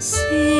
See.